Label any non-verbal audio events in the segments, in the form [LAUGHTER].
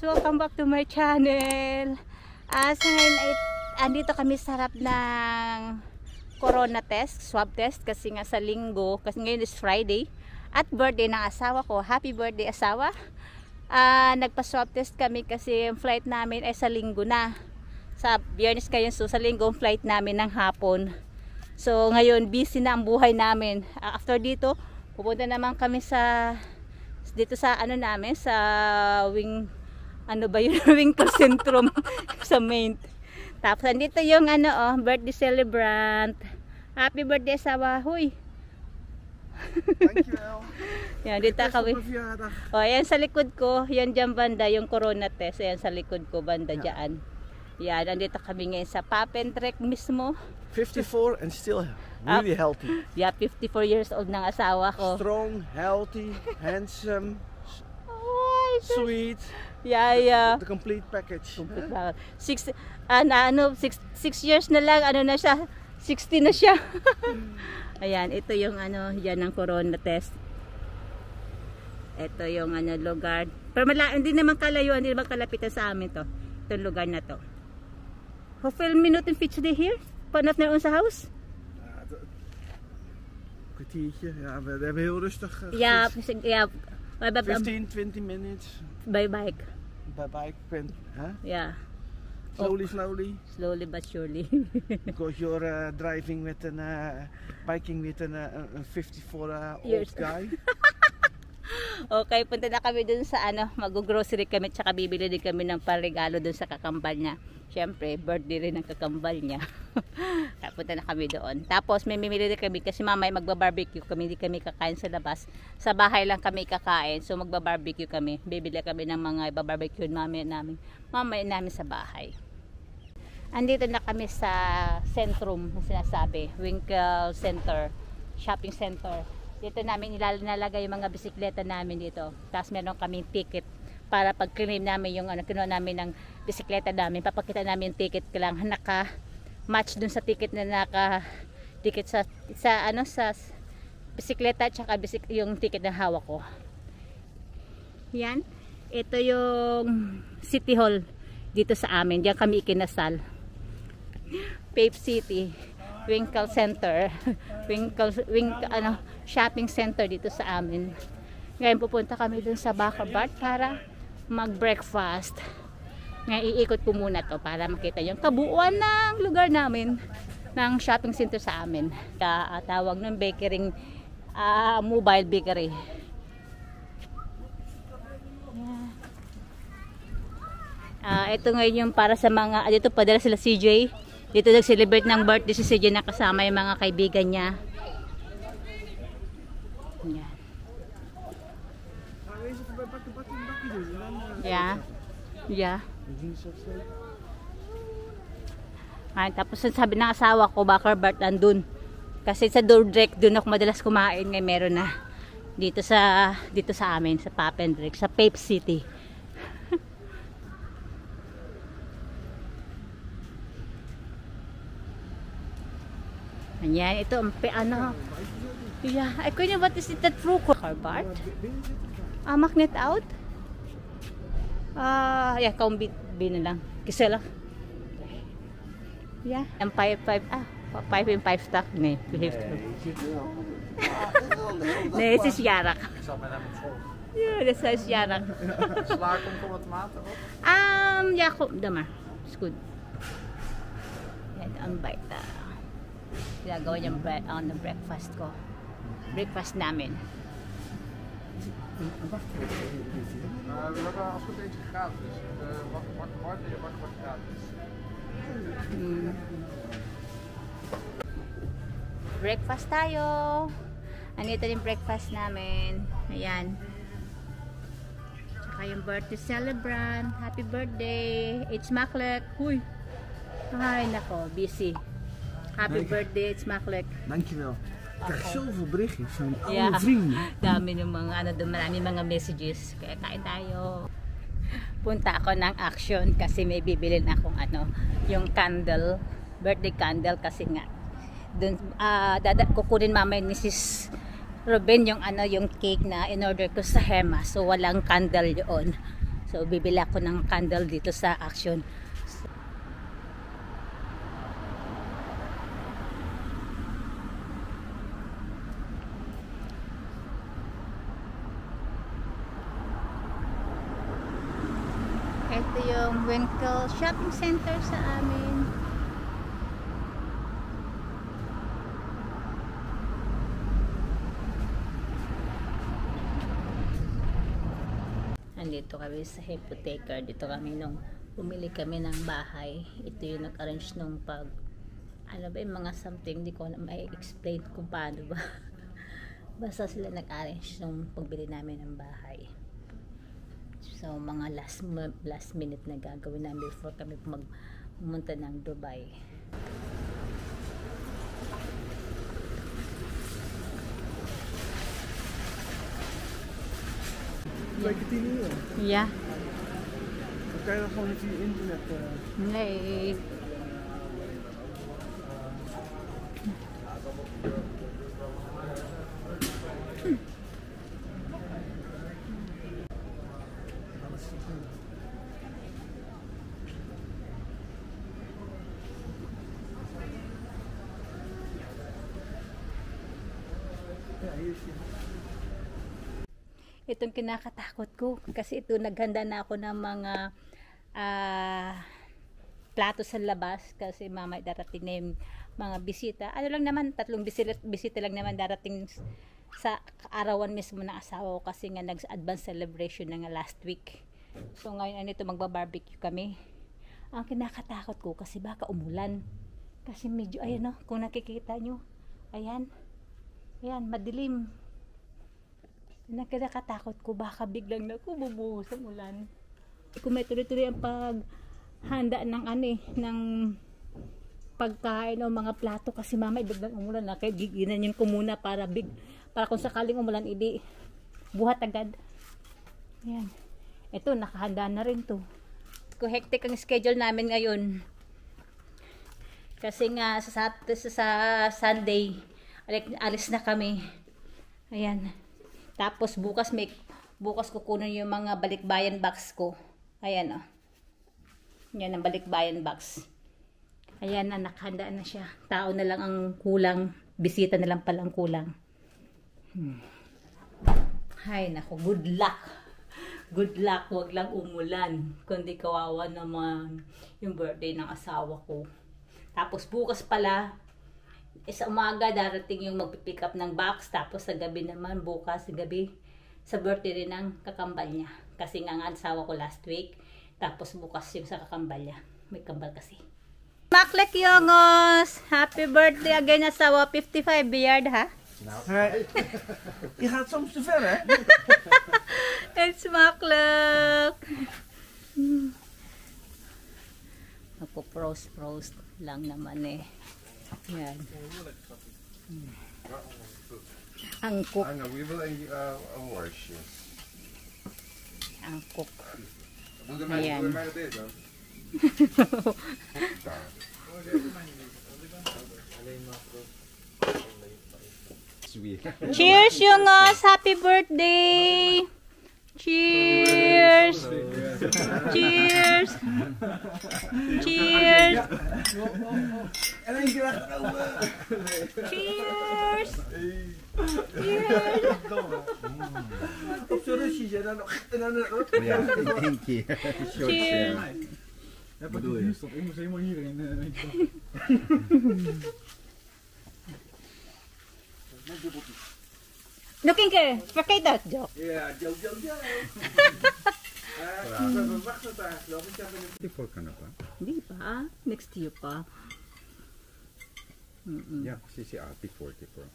Welcome back to my channel. Uh, sa ngayon ay andito kami sa harap ng corona test, swab test kasi nga sa linggo, kasi ngayon is Friday at birthday ng asawa ko. Happy birthday asawa! Uh, nagpa-swab test kami kasi yung flight namin ay sa linggo na. Sa biyernes kayo, so sa linggo ang flight namin ng hapon. So ngayon busy na ang buhay namin. Uh, after dito, pupunta naman kami sa dito sa ano namin sa wing ano ba yun? [LAUGHS] Wing centrum [LAUGHS] sa main. Tapos andito yung ano oh birthday celebrant. Happy birthday sa huy. Dankjewel. [LAUGHS] yan dito kami oh yan sa likod ko. Yan dyan banda yung corona test. Yan sa likod ko banda Ja. dyan. Yan andito kami ngayon sa Papentrek mismo. 54 and still Ah. really healthy. yeah 54 years old ng asawa ko. Strong, healthy, handsome, sweet. yeah yeah The complete package. Wow. Six, ah, na, ano, six, six years na lang, ano na siya, [LAUGHS] 60 na siya. [LAUGHS] Ayan, ito yung ano, yan ang corona test. Ito yung ano, lugar. Pero mala, hindi naman kalayo, hindi naman kalapitan sa amin to. Itong lugar na to. Hoeveel minuten fietsen die hier? Vanaf naar onze huis? D- kwartiertje. Ja, we, hebben heel rustig uh, Ja, ja. We hebben 15, 20 minutes by bike. by bike. Pen, huh? Ja, Slowly, slowly. slowly but surely. [LAUGHS] Because you're uh, driving with an, uh, biking with an, uh, a 54 uh, old Years. guy. [LAUGHS] [LAUGHS] Okay, punta na kami dun sa ano, mag-grocery kami tsaka bibili din kami ng paregalo dun sa kakambal niya. Siyempre, birthday rin ng kakambal niya. [LAUGHS] Punta na kami doon. Tapos may mimili din kami kasi mamaya magba-barbecue kami, hindi kami kakain sa labas. Sa bahay lang kami kakain. So magba-barbecue kami. Bibili kami ng mga iba-barbecue mamaya namin. Mamaya namin sa bahay. Andito na kami sa Centrum na sinasabi, Winkle Center, Shopping Center. Dito namin nilalagay yung mga bisikleta namin dito. Tapos meron kaming ticket para pag claim namin yung ano, kinuha namin ng bisikleta namin, papakita namin yung ticket lang naka match dun sa ticket na naka ticket sa sa ano sa bisikleta at saka bisik, yung ticket na hawak ko. Yan. Ito yung City Hall dito sa amin. Diyan kami ikinasal. Pape City. Winkle Center. [LAUGHS] Winkle, Winkle, ano, shopping center dito sa amin. Ngayon pupunta kami dun sa Baccarat para mag-breakfast. Ngayon iikot ko muna to para makita yung kabuuan ng lugar namin ng shopping center sa amin. Ka, ah, tawag ng bakery, ah, mobile bakery. Ah, ito ngayon yung para sa mga, dito padala sila CJ. Dito nag-celebrate ng birthday si CJ na kasama yung mga kaibigan niya. Yeah. Yeah. Ay, tapos sabi ng asawa ko, baka Bart andun. Kasi sa Dordrecht, doon ako madalas kumain. Ngayon meron na. Dito sa dito sa amin, sa Papendrecht, sa Pape City. [LAUGHS] Ayan, ito ang pe- ano. Ik weet niet wat is dit dat vroeger, Bart? Ah, magnet out? Ah, ja, kom bi- binnen lang. Gezellig. Ja, en 5, 5, ah, 5 in 5 stak? Nee, u heeft het. Nee, het is jarig. Ik zat met hem op school. Ja, dat is jarig. Sla komt om het maat erop. Um, ja, goed, dan maar. Is goed. Yan, ang bite. Uh, ginagawa niyang bre- on the breakfast ko. Breakfast namin. Uh, we hebben als goed eentje gratis. Wacht, wacht, wacht, wacht, wacht gratis. Breakfast tayo. Andito yung breakfast namin. Ayan. Tsaka yung birthday celebrant. Happy birthday. It's Maklek. Uy. Ay, nako. Busy. Happy Nee. birthday, it's Maklek. Dankjewel. Ik krijg zoveel berichtjes van alle Ja. vrienden. Dami ng mga ano marami mga messages. Kaya kain tayo. Punta ako ng action kasi may bibili na akong ano, yung candle, birthday candle kasi nga doon ah dada kukunin mamaya ni Sis Ruben yung ano yung cake na in order ko sa Hema. So walang candle yun. So, bibili ako ng candle dito sa Action. Ito yung Winkle Shopping Center sa amin. Nandito kami sa hypothecar. Dito kami nung bumili kami ng bahay. Ito yung nag-arrange nung pag ano ba yung mga something, di ko na may explain kung paano ba. [LAUGHS] Basta sila nag-arrange nung pagbili namin ng bahay. So, mga last last minute na gagawin namin before kami mag pumunta ng Dubai. Like Ja. Dan kan je dan gewoon via internet. eh, Nee. ja, hier is je. Itong kinakatakot ko kasi ito naghanda na ako ng mga ah, plato sa labas kasi mamay darating na yung mga bisita. Ano lang naman, tatlong bisita, bisita lang naman darating sa arawan mismo ng asawa ko kasi nga nag-advance celebration na nga last week. So ngayon ano ito magba-barbecue kami. Ang kinakatakot ko kasi baka umulan. Kasi medyo ayan no, kung nakikita nyo. Ayan. Ayan, madilim. Nakakatakot ko baka biglang na ako bubuhos ang ulan. Kung may tuloy-tuloy ang paghanda ng ano eh, ng pagkain o mga plato kasi mama biglang umulan na kaya giginan ko muna para big para kung sakaling umulan idi buhat agad. Ayan. Ito nakahanda na rin to. Kung hectic ang schedule namin ngayon. Kasi nga sa, sa, sa Sunday alis, na kami. Ayan. Tapos bukas may bukas kukunin yung mga balikbayan box ko. Ayan oh. Yan ang balikbayan box. Ayan na nakahanda na siya. Tao na lang ang kulang. Bisita na lang pala ang kulang. Hmm. Hay nako, good luck. Good luck, wag lang umulan. Kundi kawawa naman yung birthday ng asawa ko. Tapos bukas pala, eh, sa umaga darating yung magpipick up ng box tapos sa gabi naman bukas sa gabi sa birthday rin ng kakambal niya kasi nga ang asawa ko last week tapos bukas yung sa kakambal niya may kambal kasi Maklek Yongos! Happy birthday again asawa 55 beard ha? Hij- je gaat soms te ver, hè? It's Maklek! Magpo-prost-prost lang naman eh. Yan. Hmm. Ang cook, I know, we will uh, awards, yes. ang cook. Doe de Ayan. [LAUGHS] Cheers, Yungos! Happy birthday! Cheers! Cheers! Cheers! Cheers! Cheers! Cheers! Cheers! doe je? Ik moest helemaal hierin, weet je wel. Looking ke, vergeet dat, joke. Ja, Joe, Joe, Joe. Eh, we wachten het eigenlijk nog. Ik heb een Die voor kan ook, hè? Di ba? Next year pa. Ja, precies. Ja, die voor.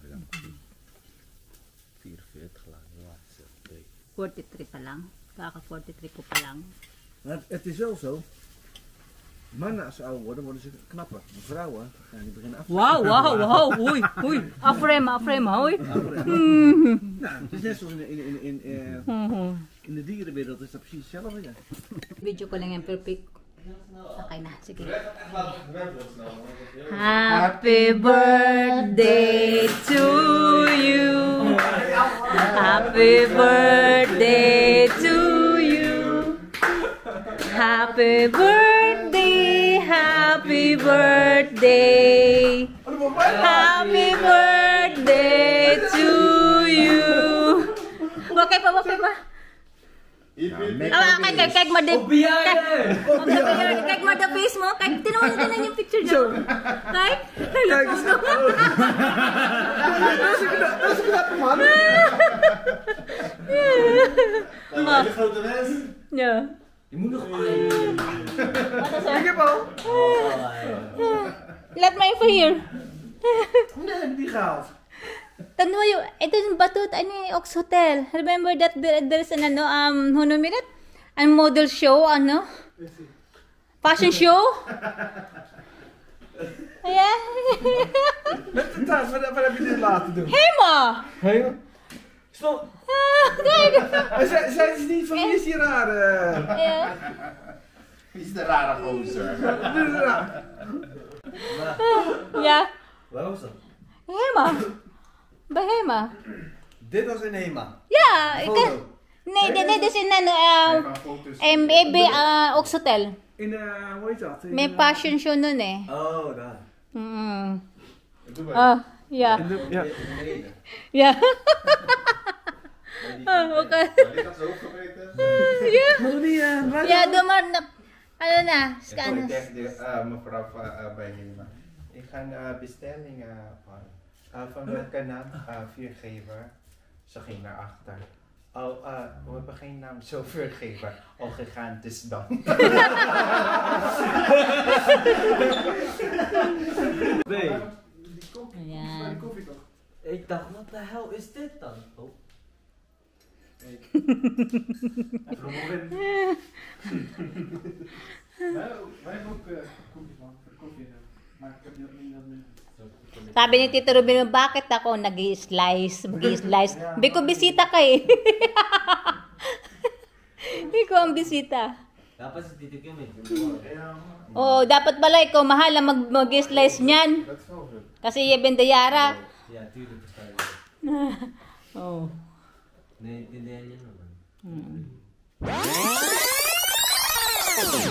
Ja. 44 lang, ja. zo, twee. 43 pa lang. Kaka 43 ko pa lang. Het is wel zo. Mannen als ze ouder worden, worden ze knapper. Maar vrouwen gaan die beginnen af te Wow, wow, wow. Uy, uy. Afrem, afrem, hoy. Nou, het is net zoals in, in, in, in, eh, Mhm. in de dierenwereld is dat precies hetzelfde. Ja. Video ko lang yan, pero pic. Okay na, sige. Happy birthday to you. Happy birthday to you. Happy birthday, happy birthday. Happy birthday to you. Okay pa, okay pa. Ah, kay kay kay mo de. Kay kay face mo. Kay tinawa na din yung picture niyo. Kay. Ma. grote wens. Ja. Je moet nog Wat is er? Ik heb al. Laat me even hier. Nee, heb ik niet gehaald. Tanwa yung, ito yung batot, ano yung Ox Hotel. Remember that there, there's an, ano, um, ano minute? Ang model show, ano? Fashion show? [LAUGHS] Ayan. Met de tas, wat, wat heb je dit laten doen? Hema! Hey, Stop. Kijk! Zij, zij is niet van wie is die rare? Ayan. Wie is de rare gozer? Dit is raar. Ja. Waar was dat? Hema. Bij Hema. Dit was in Hema. Ja, ik Foto. Nee, nee, nee, dit is in ano, um, Van foto's. MBB uh, Ox Hotel. In, eh, hoe heet dat? In, May eh, fashion show nun eh. Oh, daar. Mm. Doe maar. Ah, ja. in de- ja. Beneden. Ja. [LAUGHS] Ah, okay. Dit had ze opgemeten. Ja. Moet niet, eh, waar- Ja, doe maar na, ano na, Ik hoor scan. tegen de, eh, mevrouw van, eh, bij Hema. Ik ga een eh, bestelling eh, van, eh, van welke naam? Uh, viergever. Ze ging naar achter. Oh, eh, we hebben geen naam, zo viergever. Oh, gigantisch dan. [LAUGHS] Nee. Ayan. Ik dacht, wat de hel is dit dan? Oh. Wij hebben ook eh koekjes van, koffie. Maar ik heb niet dat meer. Sabi ni Tito Rubin, bakit ako nag slice mag slice Hindi ko bisita ka eh. [LAUGHS] Hindi ko ang bisita. Dapat si Tito Kim eh. Oh, dapat pala ikaw mahal ang mag, mag-slice niyan. Kasi Yeben Dayara. Ja, tuurlijk bestaat het. Oh. Naiintindihan niya naman.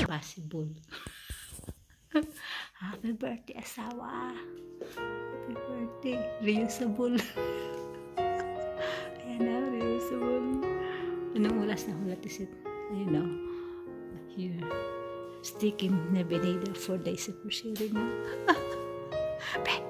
Possible. [LAUGHS] Happy birthday, asawa. Happy birthday. Reusable. [LAUGHS] Ayan na, reusable. Anong oras na hulat is it? Ayun na. Here. Sticking na binida for days of sharing na. Be,